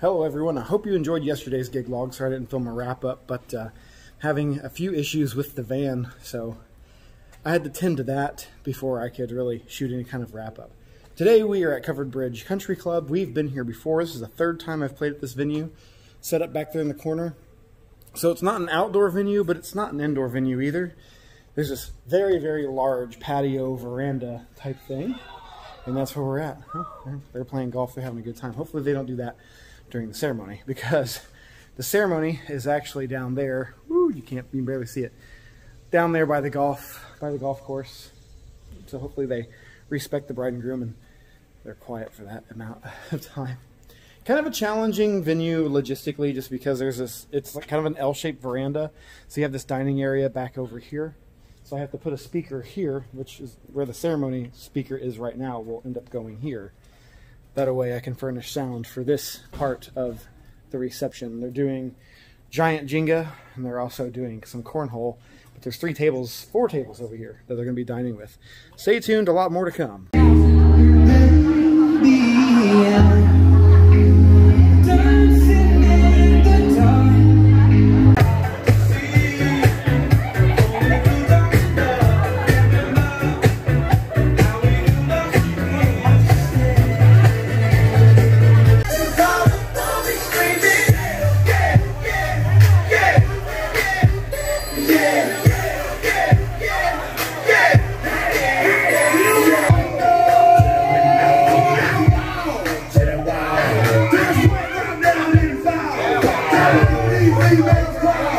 Hello everyone, I hope you enjoyed yesterday's gig log. Sorry I didn't film a wrap up, but uh, having a few issues with the van, so I had to tend to that before I could really shoot any kind of wrap up. Today we are at Covered Bridge Country Club. We've been here before. This is the third time I've played at this venue, set up back there in the corner. So it's not an outdoor venue, but it's not an indoor venue either. There's this very, very large patio veranda type thing, and that's where we're at. They're playing golf. They're having a good time. Hopefully they don't do that during the ceremony because the ceremony is actually down there. You can't, you can barely see it. Down there by the golf, by the golf course. So hopefully they respect the bride and groom and they're quiet for that amount of time. Kind of a challenging venue logistically just because there's this, it's like kind of an L-shaped veranda. So you have this dining area back over here. So I have to put a speaker here, which is where the ceremony speaker is right now, will end up going here. That way I can furnish sound for this part of the reception. They're doing giant Jenga, and they're also doing some cornhole. But there's three tables, four tables over here that they're going to be dining with. Stay tuned, a lot more to come. remake.